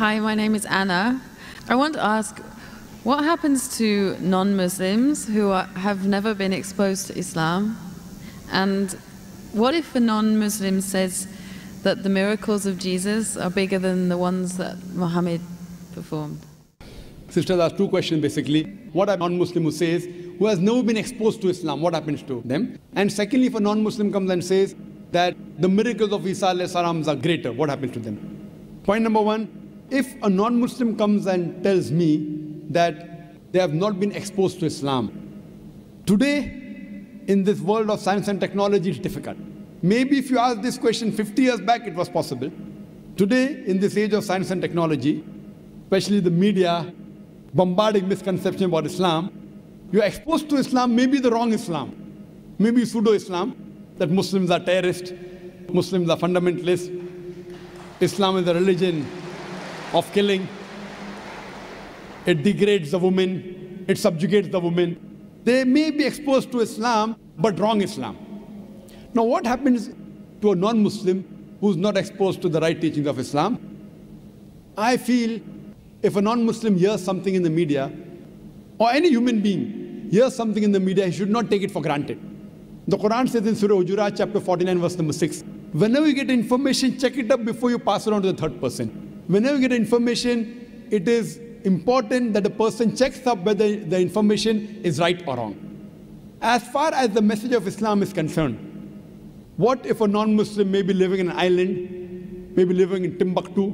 Hi, my name is Anna. I want to ask what happens to non Muslims who are, have never been exposed to Islam? And what if a non Muslim says that the miracles of Jesus are bigger than the ones that Muhammad performed? Sisters ask two questions basically. What a non Muslim who says, who has never been exposed to Islam, what happens to them? And secondly, if a non Muslim comes and says that the miracles of Isa salam are greater, what happens to them? Point number one if a non Muslim comes and tells me that they have not been exposed to Islam, today in this world of science and technology, it's difficult. Maybe if you asked this question 50 years back, it was possible. Today, in this age of science and technology, especially the media bombarding misconception about Islam, you're exposed to Islam, maybe the wrong Islam, maybe pseudo Islam, that Muslims are terrorists, Muslims are fundamentalists, Islam is a religion of killing, it degrades the woman, it subjugates the woman. They may be exposed to Islam, but wrong Islam. Now, what happens to a non Muslim who's not exposed to the right teachings of Islam? I feel if a non Muslim hears something in the media, or any human being hears something in the media, he should not take it for granted. The Quran says in Surah Hujurat, chapter 49, verse number 6, whenever you get information, check it up before you pass it on to the third person. Whenever you get information, it is important that the person checks up whether the information is right or wrong. As far as the message of Islam is concerned, what if a non Muslim may be living in an island, maybe living in Timbuktu,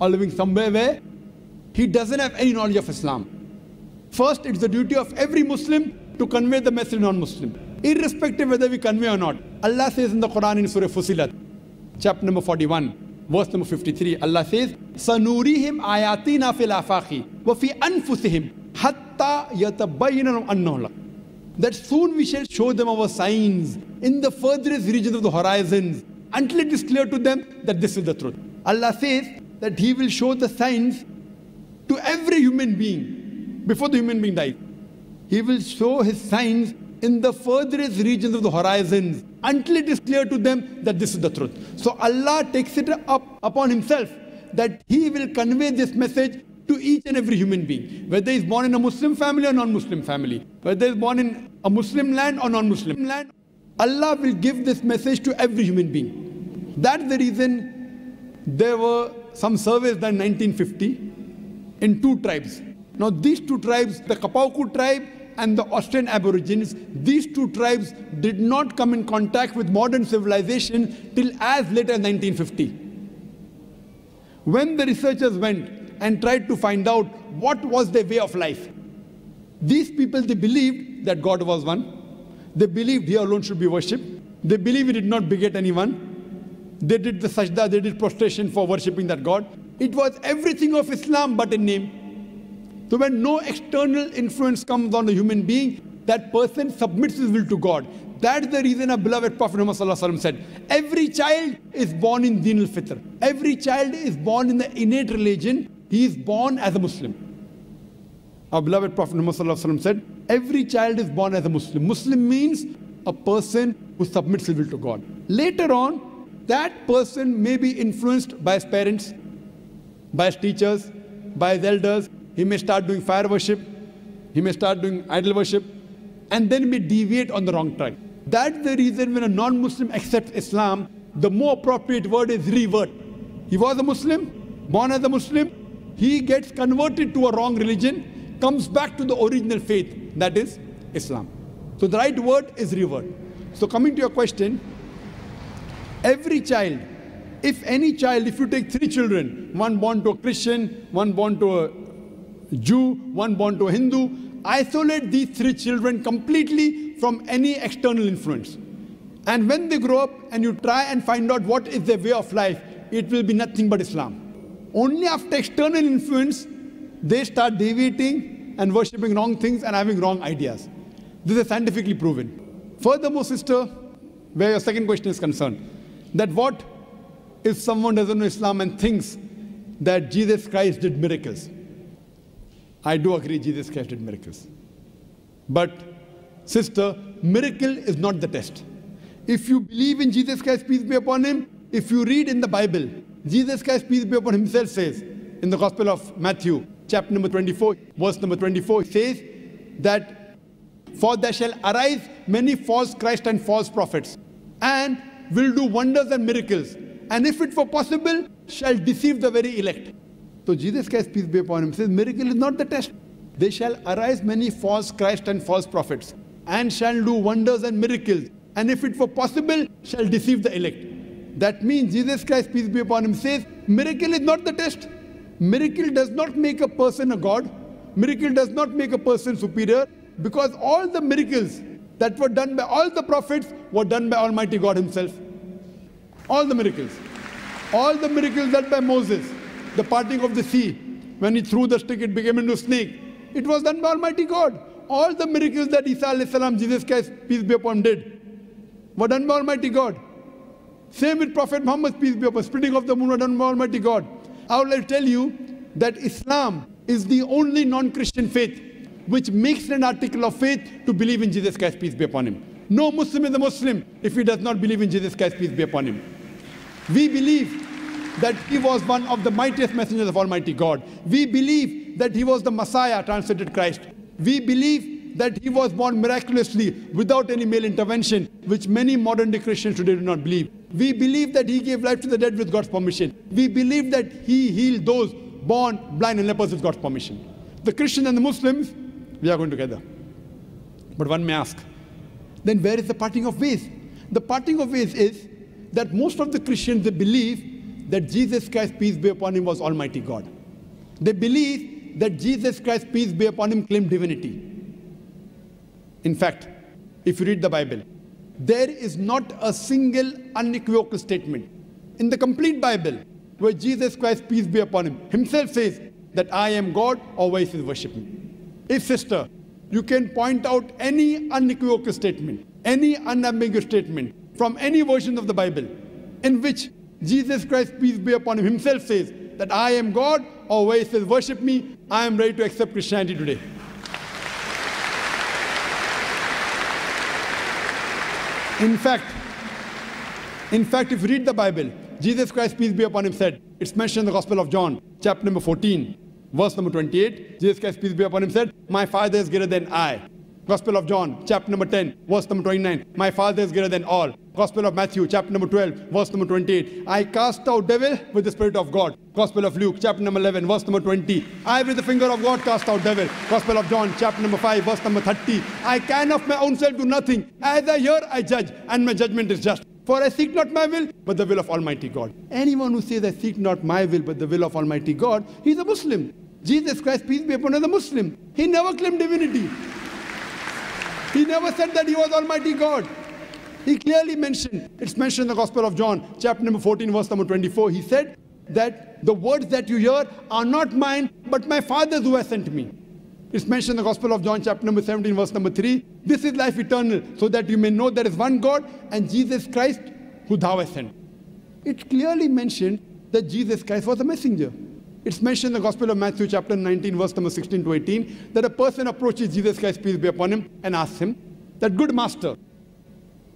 or living somewhere where he doesn't have any knowledge of Islam? First, it's the duty of every Muslim to convey the message to non Muslim, irrespective whether we convey or not. Allah says in the Quran in Surah Fusilat, chapter number 41, verse number 53, Allah says, سَنُورِهِمْ آيَاتِنَا فِي الْآفَاقِ وَفِي أَنفُسِهِمْ حَتَّى يَتَبَيَّنَ أَنَّهُ that soon we shall show them our signs in the furthest regions of the horizons until it is clear to them that this is the truth. Allah says that He will show the signs to every human being before the human being dies. He will show His signs in the furthest regions of the horizons until it is clear to them that this is the truth. So Allah takes it up upon Himself that He will convey this message to each and every human being, whether he's born in a Muslim family or non-Muslim family, whether he's born in a Muslim land or non-Muslim land, Allah will give this message to every human being. That's the reason there were some surveys done in 1950 in two tribes. Now these two tribes, the Kapauku tribe and the Australian Aborigines, these two tribes did not come in contact with modern civilization till as late as 1950. When the researchers went and tried to find out what was their way of life. These people, they believed that God was one. They believed He alone should be worshipped. They believed He did not beget anyone. They did the sajda, they did prostration for worshipping that God. It was everything of Islam but in name. So when no external influence comes on a human being, that person submits his will to God. That's the reason our beloved Prophet Muhammad said, every child is born in Din al-Fitr. Every child is born in the innate religion he is born as a Muslim. Our beloved Prophet Muhammad said, every child is born as a Muslim. Muslim means a person who submits his will to God. Later on, that person may be influenced by his parents, by his teachers, by his elders. He may start doing fire worship, he may start doing idol worship, and then may deviate on the wrong track. That's the reason when a non Muslim accepts Islam, the more appropriate word is revert. He was a Muslim, born as a Muslim, he gets converted to a wrong religion, comes back to the original faith, that is Islam. So the right word is revert. So coming to your question, every child, if any child, if you take three children, one born to a Christian, one born to a Jew, one born to a Hindu, isolate these three children completely from any external influence. And when they grow up and you try and find out what is their way of life, it will be nothing but Islam. Only after external influence, they start deviating and worshipping wrong things and having wrong ideas. This is scientifically proven. Furthermore, sister, where your second question is concerned, that what if someone doesn't know Islam and thinks that Jesus Christ did miracles? I do agree Jesus Christ did miracles. But, sister, miracle is not the test. If you believe in Jesus Christ, peace be upon him, if you read in the Bible Jesus Christ, peace be upon himself, says in the Gospel of Matthew, chapter number 24, verse number 24, says that for there shall arise many false Christ and false prophets, and will do wonders and miracles, and if it were possible, shall deceive the very elect. So Jesus Christ, peace be upon him, says miracle is not the test. They shall arise many false Christ and false prophets, and shall do wonders and miracles, and if it were possible, shall deceive the elect. That means Jesus Christ, peace be upon him, says miracle is not the test. Miracle does not make a person a God. Miracle does not make a person superior because all the miracles that were done by all the prophets were done by Almighty God Himself. All the miracles. All the miracles done by Moses, the parting of the sea, when he threw the stick, it became into a snake. It was done by Almighty God. All the miracles that Isa salam, Jesus Christ, peace be upon him, did were done by Almighty God. Same with Prophet Muhammad, peace be upon him, splitting of the moon were done by Almighty God. I would like to tell you that Islam is the only non-Christian faith which makes an article of faith to believe in Jesus Christ, peace be upon him. No Muslim is a Muslim if he does not believe in Jesus Christ, peace be upon him. We believe that he was one of the mightiest messengers of Almighty God. We believe that he was the Messiah, translated Christ. We believe that he was born miraculously without any male intervention, which many modern day Christians today do not believe. We believe that he gave life to the dead with God's permission. We believe that he healed those born blind and lepers with God's permission. The Christian and the Muslims, we are going together. But one may ask, then where is the parting of ways? The parting of ways is that most of the Christians, they believe that Jesus Christ, peace be upon him, was Almighty God. They believe that Jesus Christ, peace be upon him, claimed divinity. In fact, if you read the Bible, there is not a single unequivocal statement in the complete Bible where Jesus Christ, peace be upon him, himself says that I am God or why says worship me. If sister, you can point out any unequivocal statement, any unambiguous statement from any version of the Bible in which Jesus Christ, peace be upon him, himself says that I am God or why says worship me, I am ready to accept Christianity today. In fact, in fact, if you read the Bible, Jesus Christ, peace be upon him, said, it's mentioned in the Gospel of John, chapter number 14, verse number 28. Jesus Christ, peace be upon him, said, My Father is greater than I. Gospel of John, chapter number 10, verse number 29. My Father is greater than all. Gospel of Matthew, chapter number 12, verse number 28. I cast out devil with the Spirit of God. Gospel of Luke, chapter number 11, verse number 20. I with the finger of God cast out devil. Gospel of John, chapter number 5, verse number 30. I can of my own self do nothing. As I hear, I judge, and my judgment is just. For I seek not my will, but the will of Almighty God. Anyone who says, I seek not my will, but the will of Almighty God, he's a Muslim. Jesus Christ, peace be upon him, is a Muslim. He never claimed divinity. He never said that he was Almighty God. He clearly mentioned, it's mentioned in the Gospel of John, chapter number 14, verse number 24. He said that the words that you hear are not mine, but my Father's who has sent me. It's mentioned in the Gospel of John, chapter number 17, verse number 3. This is life eternal, so that you may know there is one God and Jesus Christ who thou hast sent. It clearly mentioned that Jesus Christ was a messenger. It's mentioned in the Gospel of Matthew, chapter 19, verse number 16 to 18, that a person approaches Jesus Christ, peace be upon him, and asks him, that good master,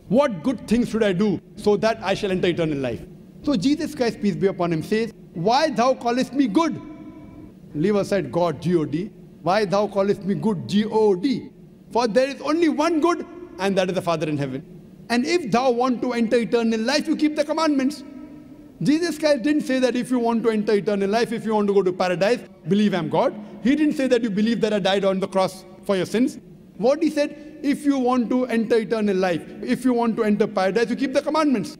what good things should I do so that I shall enter eternal life? So Jesus Christ, peace be upon him, says, Why thou callest me good? Leave aside God, G-O-D. Why thou callest me good, G-O-D? For there is only one good, and that is the Father in heaven. And if thou want to enter eternal life, you keep the commandments. Jesus Christ didn't say that if you want to enter eternal life, if you want to go to paradise, believe I'm God. He didn't say that you believe that I died on the cross for your sins. What he said, if you want to enter eternal life, if you want to enter paradise, you keep the commandments.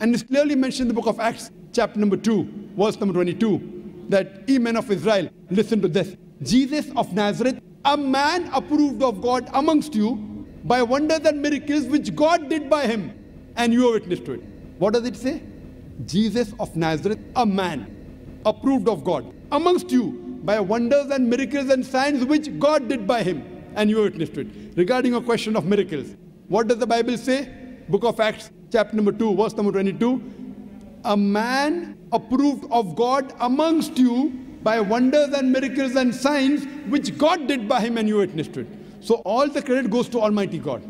And it's clearly mentioned in the book of Acts, chapter number 2, verse number 22, that ye men of Israel, listen to this. Jesus of Nazareth, a man approved of God amongst you by wonders and miracles which God did by him, and you are witness to it. What does it say? Jesus of Nazareth, a man approved of God amongst you by wonders and miracles and signs which God did by him, and you witness to it. Regarding a question of miracles, what does the Bible say? Book of Acts, chapter number 2, verse number 22. A man approved of God amongst you by wonders and miracles and signs which God did by him, and you witnessed to it. So all the credit goes to Almighty God.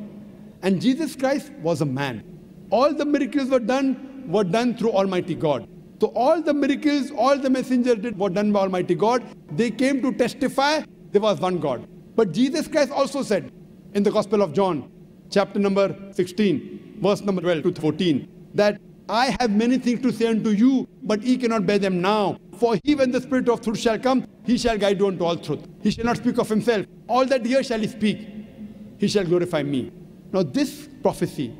And Jesus Christ was a man. All the miracles were done were done through Almighty God, So all the miracles, all the messengers did were done by Almighty God. They came to testify there was one God. But Jesus Christ also said in the Gospel of John, chapter number 16, verse number 12 to 14, that I have many things to say unto you, but ye cannot bear them now. For he, when the Spirit of truth shall come, he shall guide you unto all truth. He shall not speak of himself. All that hear shall he speak. He shall glorify me. Now, this prophecy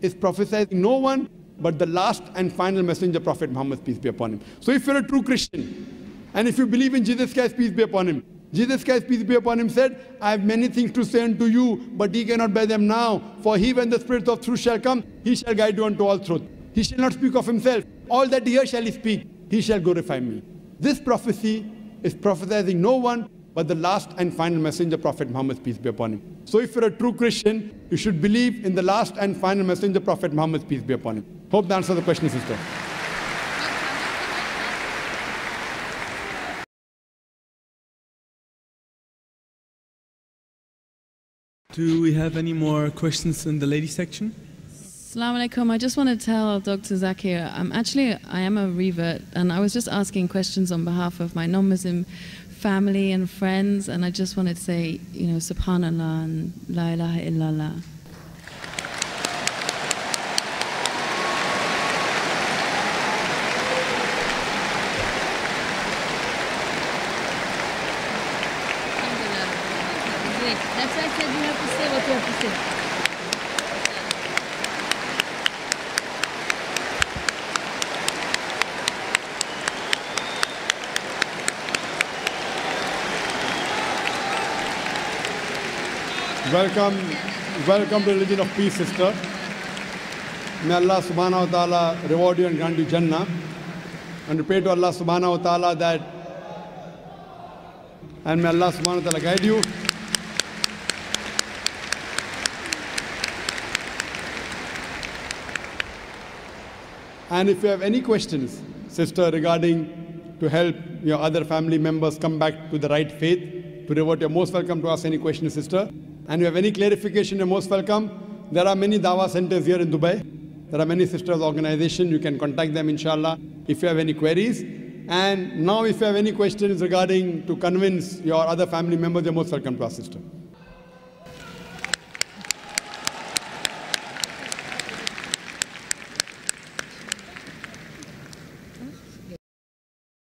is prophesied no one but the last and final messenger, Prophet Muhammad, peace be upon him. So, if you're a true Christian, and if you believe in Jesus Christ, peace be upon him, Jesus Christ, peace be upon him, said, I have many things to say unto you, but ye cannot bear them now. For he, when the Spirit of truth shall come, he shall guide you unto all truth. He shall not speak of himself. All that hear shall he speak. He shall glorify me. This prophecy is prophesizing no one but the last and final messenger, Prophet Muhammad, peace be upon him. So if you're a true Christian, you should believe in the last and final messenger, Prophet Muhammad, peace be upon him. Hope that answers the question, sister. Do we have any more questions in the lady section? Assalamu alaikum. I just want to tell Dr. Zakir, I'm actually, I am a revert, and I was just asking questions on behalf of my non-Muslim family and friends, and I just wanted to say, you know, Subhanallah and La ilaha illallah. That's why I said you have to say what you have to say. Welcome, welcome to religion of peace, sister. May Allah subhanahu wa ta'ala reward you and grant you Jannah. And we pray to Allah subhanahu wa ta'ala that, and may Allah subhanahu wa ta'ala guide you. And if you have any questions, sister, regarding to help your other family members come back to the right faith, to revert, you're most welcome to ask any questions, sister. And if you have any clarification, you're most welcome. There are many Dawa centers here in Dubai. There are many sisters organizations. You can contact them, inshallah, if you have any queries. And now, if you have any questions regarding to convince your other family members, you're most welcome to ask, sister.